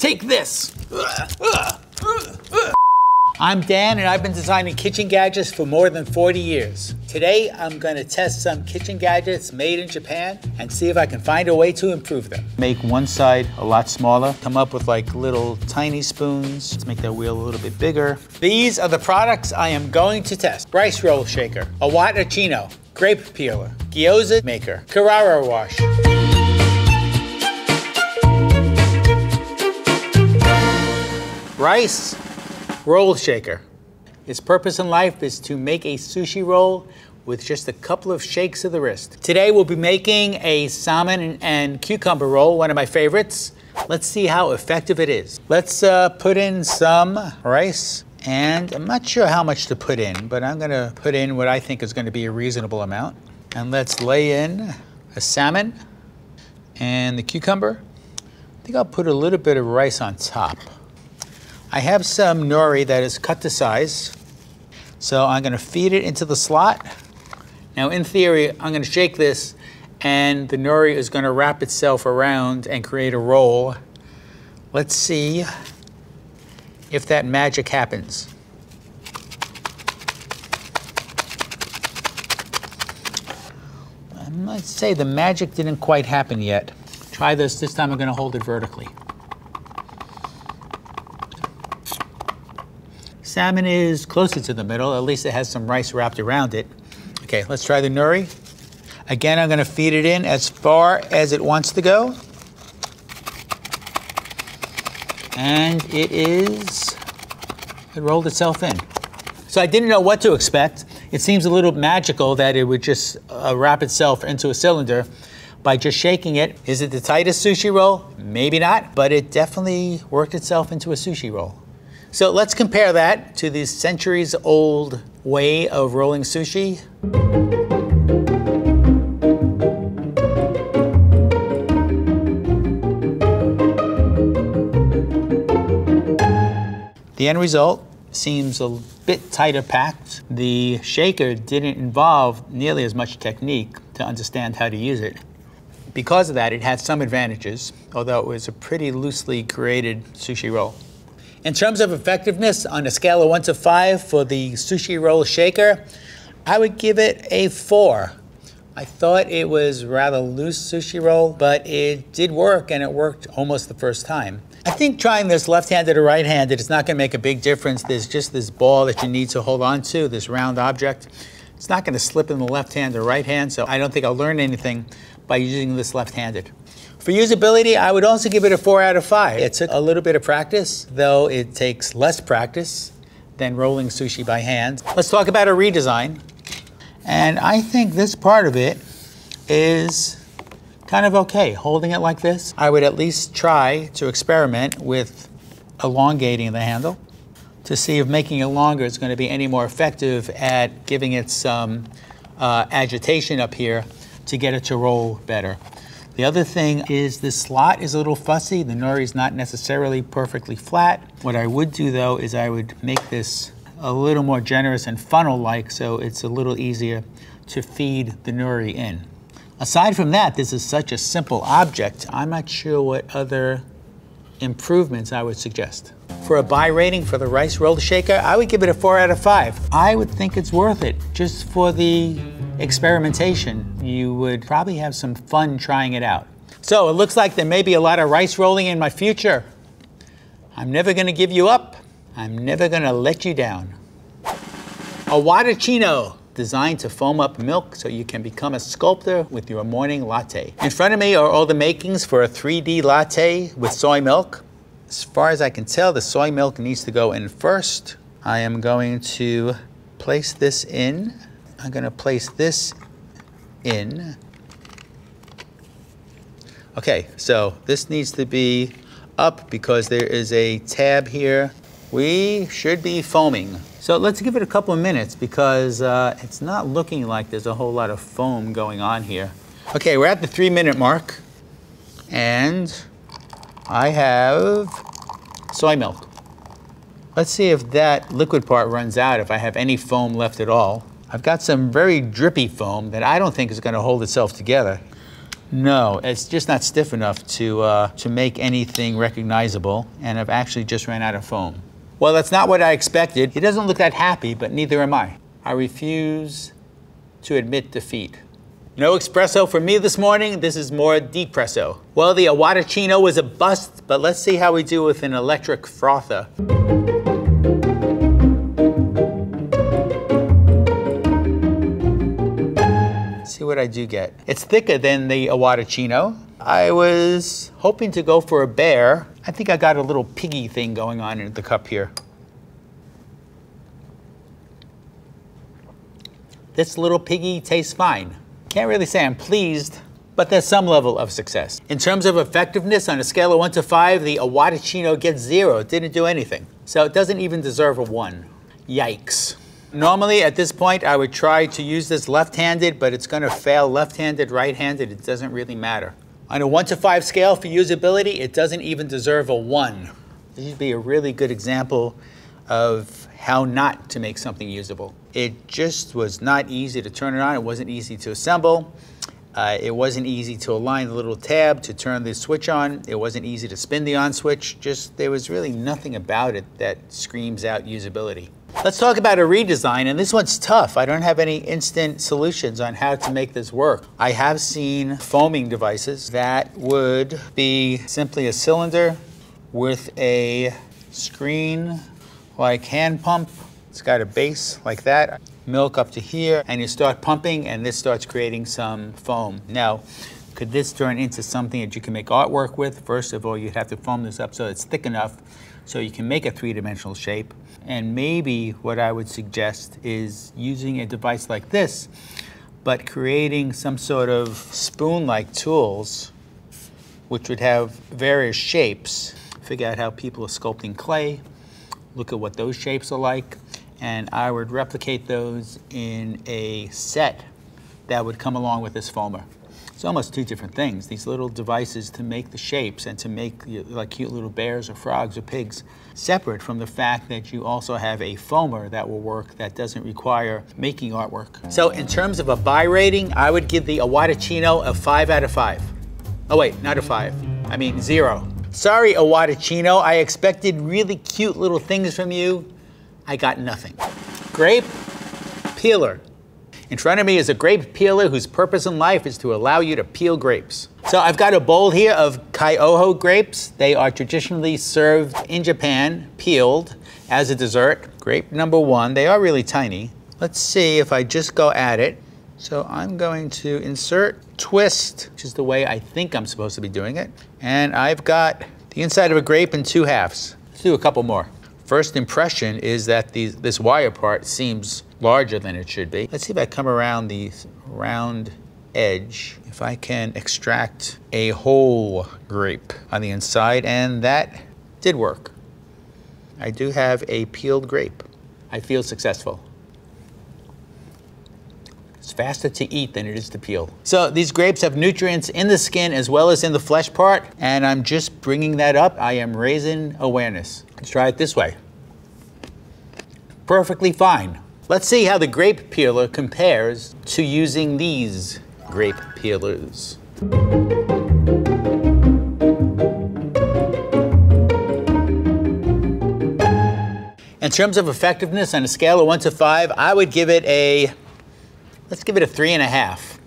Take this. I'm Dan, and I've been designing kitchen gadgets for more than 40 years. Today, I'm to test some kitchen gadgets made in Japan and see if I can find a way to improve them. Make one side a lot smaller, come up with like little tiny spoons. Let's make that wheel a little bit bigger. These are the products I am going to test. Rice roll shaker, Awa Taccino, grape peeler, gyoza maker, Kurara wash. Rice roll shaker. Its purpose in life is to make a sushi roll with just a couple of shakes of the wrist. Today we'll be making a salmon and cucumber roll, one of my favorites. Let's see how effective it is. Let's uh, put in some rice and I'm not sure how much to put in, but I'm gonna put in what I think is gonna be a reasonable amount. And let's lay in a salmon and the cucumber. I think I'll put a little bit of rice on top. I have some nori that is cut to size. So I'm gonna feed it into the slot. Now in theory, I'm gonna shake this and the nori is gonna wrap itself around and create a roll. Let's see if that magic happens. I might say the magic didn't quite happen yet. Try this, this time I'm gonna hold it vertically. Salmon is closer to the middle, at least it has some rice wrapped around it. Okay, let's try the nori. Again, I'm gonna feed it in as far as it wants to go. And it is, it rolled itself in. So I didn't know what to expect. It seems a little magical that it would just uh, wrap itself into a cylinder by just shaking it. Is it the tightest sushi roll? Maybe not, but it definitely worked itself into a sushi roll. So let's compare that to the centuries old way of rolling sushi. The end result seems a bit tighter packed. The shaker didn't involve nearly as much technique to understand how to use it. Because of that, it had some advantages, although it was a pretty loosely created sushi roll. In terms of effectiveness, on a scale of one to five for the sushi roll shaker, I would give it a four. I thought it was rather loose sushi roll, but it did work and it worked almost the first time. I think trying this left-handed or right-handed is not gonna make a big difference. There's just this ball that you need to hold on to, this round object. It's not gonna slip in the left hand or right hand, so I don't think I'll learn anything by using this left-handed. For usability, I would also give it a four out of five. It took a little bit of practice, though it takes less practice than rolling sushi by hand. Let's talk about a redesign. And I think this part of it is kind of okay. Holding it like this, I would at least try to experiment with elongating the handle to see if making it longer is going to be any more effective at giving it some uh, agitation up here to get it to roll better. The other thing is the slot is a little fussy. The nori is not necessarily perfectly flat. What I would do though is I would make this a little more generous and funnel-like so it's a little easier to feed the nori in. Aside from that, this is such a simple object, I'm not sure what other improvements I would suggest. For a buy rating for the rice roll shaker, I would give it a four out of five. I would think it's worth it just for the experimentation. You would probably have some fun trying it out. So it looks like there may be a lot of rice rolling in my future. I'm never gonna give you up. I'm never gonna let you down. Awa Taccino, designed to foam up milk so you can become a sculptor with your morning latte. In front of me are all the makings for a 3D latte with soy milk. As far as I can tell, the soy milk needs to go in first. I am going to place this in I'm going to place this in. Okay, so this needs to be up because there is a tab here. We should be foaming. So let's give it a couple of minutes because uh, it's not looking like there's a whole lot of foam going on here. Okay, we're at the three minute mark and I have soy milk. Let's see if that liquid part runs out, if I have any foam left at all. I've got some very drippy foam that I don't think is going to hold itself together. No, it's just not stiff enough to, uh, to make anything recognizable, and I've actually just ran out of foam. Well, that's not what I expected. He doesn't look that happy, but neither am I. I refuse to admit defeat. No espresso for me this morning. This is more depresso. Well, the Awa Taccino was a bust, but let's see how we do with an electric frother. What I do get. It's thicker than the Awa Taccino. I was hoping to go for a bear. I think I got a little piggy thing going on in the cup here. This little piggy tastes fine. Can't really say I'm pleased, but there's some level of success. In terms of effectiveness, on a scale of one to five, the Awa Taccino gets zero. It didn't do anything. So it doesn't even deserve a one. Yikes. Normally at this point I would try to use this left-handed, but it's going to fail left-handed, right-handed. It doesn't really matter. On a one to five scale for usability, it doesn't even deserve a one. This would be a really good example of how not to make something usable. It just was not easy to turn it on. It wasn't easy to assemble. Uh, it wasn't easy to align the little tab to turn the switch on. It wasn't easy to spin the on switch. Just there was really nothing about it that screams out usability. Let's talk about a redesign, and this one's tough. I don't have any instant solutions on how to make this work. I have seen foaming devices that would be simply a cylinder with a screen like hand pump. It's got a base like that, milk up to here, and you start pumping, and this starts creating some foam. Now, could this turn into something that you can make artwork with? First of all, you'd have to foam this up so it's thick enough so you can make a three-dimensional shape. And maybe what I would suggest is using a device like this, but creating some sort of spoon-like tools which would have various shapes. Figure out how people are sculpting clay, look at what those shapes are like, and I would replicate those in a set that would come along with this foamer. It's almost two different things. These little devices to make the shapes and to make like cute little bears or frogs or pigs, separate from the fact that you also have a foamer that will work that doesn't require making artwork. So in terms of a buy rating, I would give the Awa Taccino a five out of five. Oh wait, not a five. I mean zero. Sorry, Awa Taccino, I expected really cute little things from you. I got nothing. Grape, peeler, in front of me is a grape peeler whose purpose in life is to allow you to peel grapes. So I've got a bowl here of Kyoho grapes. They are traditionally served in Japan, peeled, as a dessert. Grape number one, they are really tiny. Let's see if I just go at it. So I'm going to insert, twist, which is the way I think I'm supposed to be doing it. And I've got the inside of a grape in two halves. Let's do a couple more. First impression is that this wire part seems larger than it should be. Let's see if I come around the round edge, if I can extract a whole grape on the inside, and that did work. I do have a peeled grape. I feel successful. It's faster to eat than it is to peel. So these grapes have nutrients in the skin as well as in the flesh part, and I'm just bringing that up. I am raising awareness. Let's try it this way. Perfectly fine. Let's see how the grape peeler compares to using these grape peelers. In terms of effectiveness on a scale of one to five, I would give it a, let's give it a three and a half.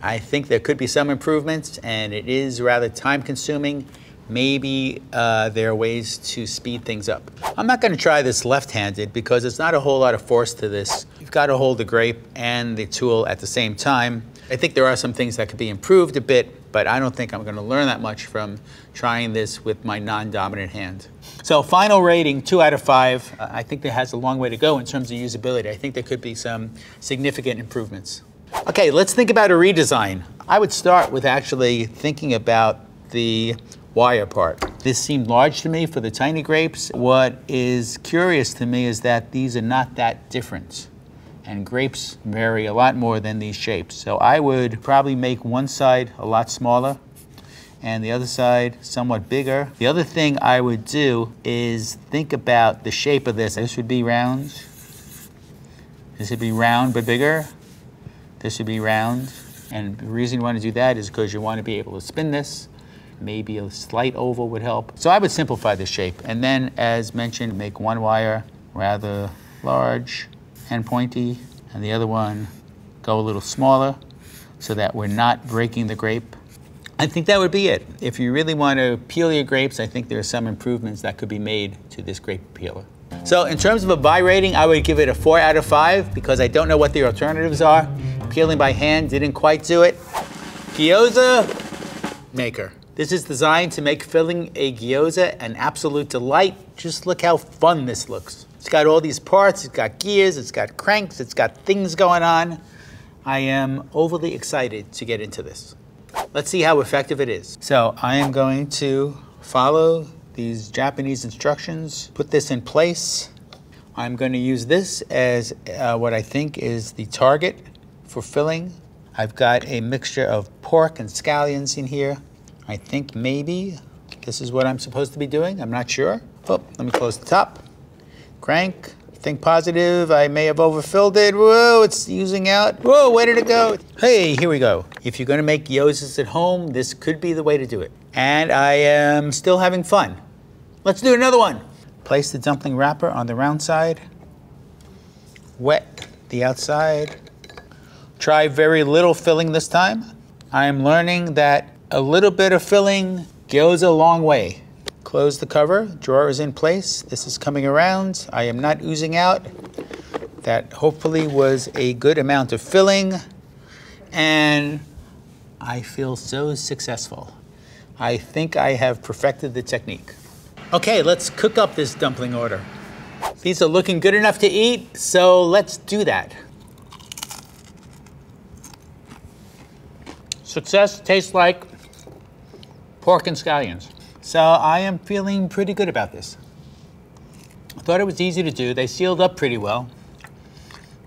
I think there could be some improvements and it is rather time consuming maybe uh, there are ways to speed things up. I'm not going to try this left-handed because there's not a whole lot of force to this. You've got to hold the grape and the tool at the same time. I think there are some things that could be improved a bit, but I don't think I'm going to learn that much from trying this with my non-dominant hand. So final rating, two out of five. Uh, I think that has a long way to go in terms of usability. I think there could be some significant improvements. Okay, let's think about a redesign. I would start with actually thinking about the wire part. This seemed large to me for the tiny grapes. What is curious to me is that these are not that different. And grapes vary a lot more than these shapes. So I would probably make one side a lot smaller and the other side somewhat bigger. The other thing I would do is think about the shape of this. This would be round. This would be round but bigger. This would be round And the reason you want to do that is because you want to be able to spin this. Maybe a slight oval would help. So I would simplify the shape. And then, as mentioned, make one wire rather large and pointy, and the other one go a little smaller so that we're not breaking the grape. I think that would be it. If you really want to peel your grapes, I think there are some improvements that could be made to this grape peeler. So in terms of a buy rating, I would give it a four out of five because I don't know what the alternatives are. Peeling by hand didn't quite do it. Gyoza maker. This is designed to make filling a gyoza an absolute delight. Just look how fun this looks. It's got all these parts, it's got gears, it's got cranks, it's got things going on. I am overly excited to get into this. Let's see how effective it is. So I am going to follow these Japanese instructions, put this in place. I'm going to use this as uh, what I think is the target for filling. I've got a mixture of pork and scallions in here. I think maybe this is what I'm supposed to be doing. I'm not sure. Oh, let me close the top. Crank, think positive. I may have overfilled it. Whoa, it's using out. Whoa, where did it go? Hey, here we go. If you're gonna make gyozas at home, this could be the way to do it. And I am still having fun. Let's do another one. Place the dumpling wrapper on the round side. Wet the outside. Try very little filling this time. I am learning that a little bit of filling goes a long way. Close the cover, drawer is in place. This is coming around. I am not oozing out. That hopefully was a good amount of filling. And I feel so successful. I think I have perfected the technique. Okay, let's cook up this dumpling order. These are looking good enough to eat, so let's do that. Success tastes like pork and scallions. So I am feeling pretty good about this. I thought it was easy to do. They sealed up pretty well.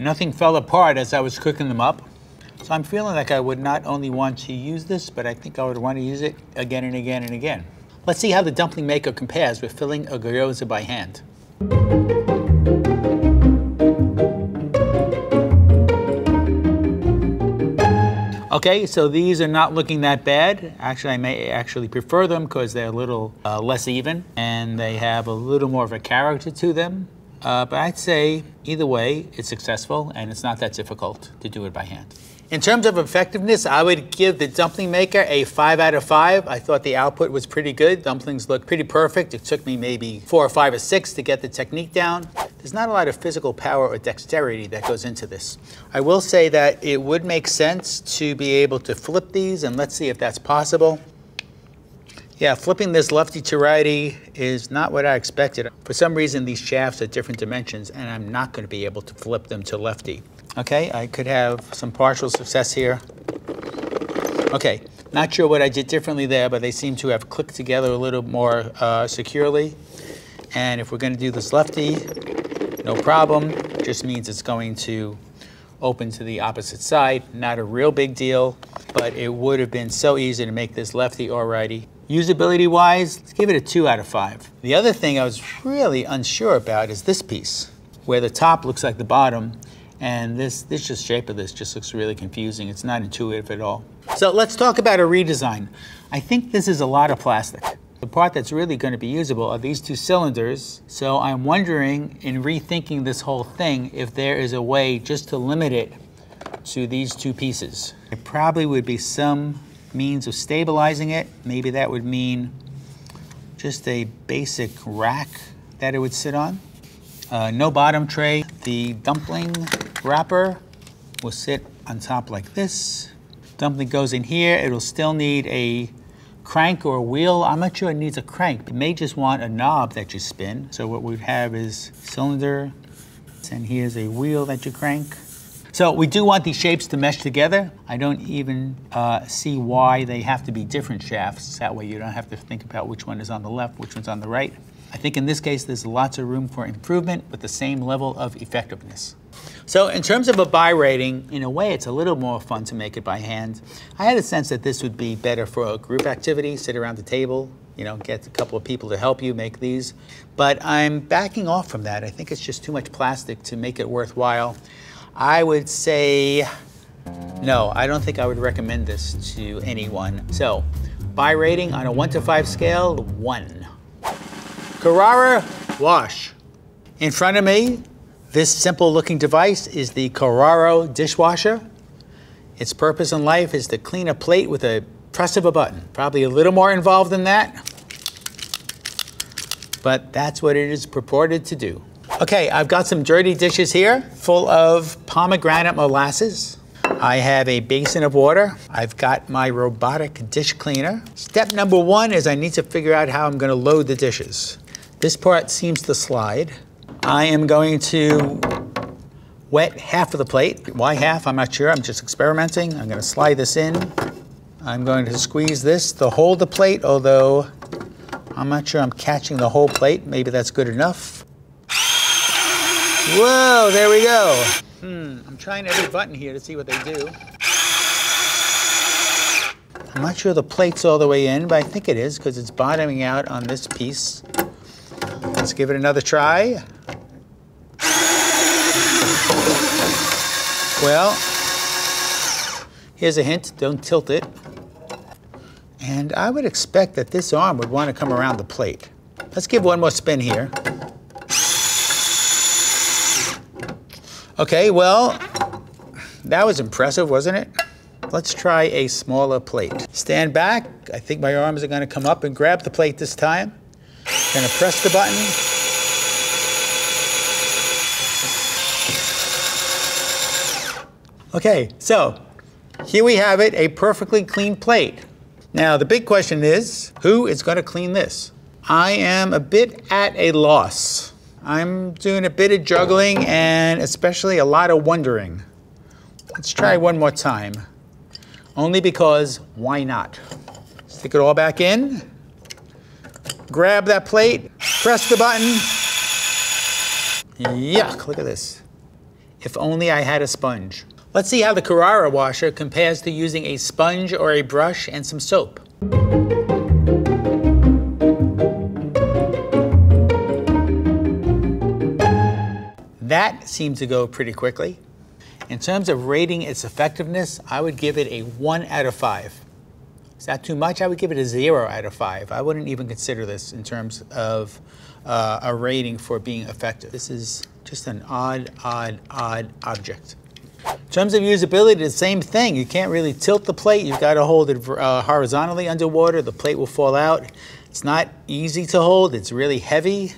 Nothing fell apart as I was cooking them up. So I'm feeling like I would not only want to use this, but I think I would want to use it again and again and again. Let's see how the dumpling maker compares with filling a gyoza by hand. Okay, so these are not looking that bad. Actually, I may actually prefer them because they're a little uh, less even and they have a little more of a character to them. Uh, but I'd say either way, it's successful and it's not that difficult to do it by hand. In terms of effectiveness, I would give the dumpling maker a five out of five. I thought the output was pretty good. Dumplings look pretty perfect. It took me maybe four or five or six to get the technique down. There's not a lot of physical power or dexterity that goes into this. I will say that it would make sense to be able to flip these, and let's see if that's possible. Yeah, flipping this lefty to righty is not what I expected. For some reason, these shafts are different dimensions, and I'm not going to be able to flip them to lefty. Okay, I could have some partial success here. Okay, not sure what I did differently there, but they seem to have clicked together a little more uh, securely. And if we're going to do this lefty, no problem. Just means it's going to open to the opposite side. Not a real big deal, but it would have been so easy to make this lefty or righty. Usability wise, let's give it a two out of five. The other thing I was really unsure about is this piece, where the top looks like the bottom and this, this just shape of this just looks really confusing. It's not intuitive at all. So let's talk about a redesign. I think this is a lot of plastic. The part that's really going to be usable are these two cylinders. So I'm wondering, in rethinking this whole thing, if there is a way just to limit it to these two pieces. It probably would be some means of stabilizing it. Maybe that would mean just a basic rack that it would sit on. Uh, no bottom tray. The dumpling wrapper will sit on top like this. Dumpling goes in here. It'll still need a crank or a wheel. I'm not sure it needs a crank. It may just want a knob that you spin. So what we'd have is cylinder, and here's a wheel that you crank. So we do want these shapes to mesh together. I don't even uh, see why they have to be different shafts. That way you don't have to think about which one is on the left, which one's on the right. I think in this case, there's lots of room for improvement with the same level of effectiveness. So in terms of a buy rating, in a way, it's a little more fun to make it by hand. I had a sense that this would be better for a group activity, sit around the table, you know, get a couple of people to help you make these. But I'm backing off from that. I think it's just too much plastic to make it worthwhile. I would say No, I don't think I would recommend this to anyone. So, buy rating on a one to five scale, one. Kurara Wash. In front of me, this simple looking device is the Kurara dishwasher. Its purpose in life is to clean a plate with a press of a button. Probably a little more involved than that, but that's what it is purported to do. Okay, I've got some dirty dishes here full of pomegranate molasses. I have a basin of water. I've got my robotic dish cleaner. Step number one is I need to figure out how I'm gonna load the dishes. This part seems to slide. I am going to wet half of the plate. Why half? I'm not sure. I'm just experimenting. I'm gonna slide this in. I'm going to squeeze this to hold the plate, although I'm not sure I'm catching the whole plate. Maybe that's good enough. Whoa, there we go. Hmm, I'm trying every button here to see what they do. I'm not sure the plate's all the way in, but I think it is because it's bottoming out on this piece. Let's give it another try. Well, here's a hint, don't tilt it. And I would expect that this arm would want to come around the plate. Let's give one more spin here. Okay, well, that was impressive, wasn't it? Let's try a smaller plate. Stand back. I think my arms are gonna come up and grab the plate this time. Gonna press the button. Okay, so here we have it, a perfectly clean plate. Now, the big question is, who is gonna clean this? I am a bit at a loss. I'm doing a bit of juggling and especially a lot of wondering. Let's try one more time. Only because, why not? Stick it all back in grab that plate, press the button. Yuck, look at this. If only I had a sponge. Let's see how the Kurara washer compares to using a sponge or a brush and some soap. That seemed to go pretty quickly. In terms of rating its effectiveness, I would give it a 1 out of 5. Is that too much. I would give it a zero out of five. I wouldn't even consider this in terms of uh, a rating for being effective. This is just an odd, odd, odd object. In terms of usability, the same thing. You can't really tilt the plate. You've got to hold it uh, horizontally underwater. The plate will fall out. It's not easy to hold. It's really heavy.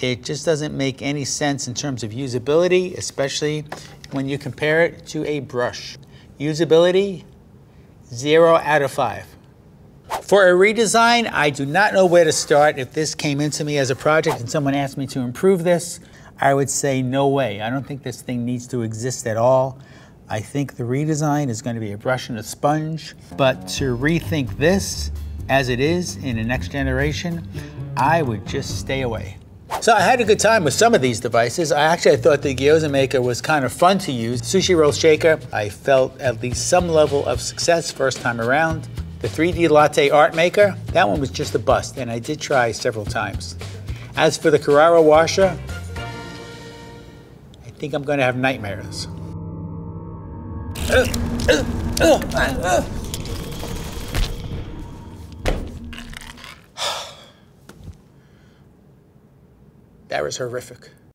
It just doesn't make any sense in terms of usability, especially when you compare it to a brush. Usability, zero out of five. For a redesign, I do not know where to start. If this came into me as a project and someone asked me to improve this, I would say no way. I don't think this thing needs to exist at all. I think the redesign is going to be a brush and a sponge, but to rethink this as it is in the next generation, I would just stay away. So I had a good time with some of these devices. I actually thought the Gyoza Maker was kind of fun to use. Sushi Roll Shaker, I felt at least some level of success first time around. The 3D Latte Art Maker, that one was just a bust, and I did try several times. As for the Kurara washer, I think I'm gonna have nightmares. That was horrific.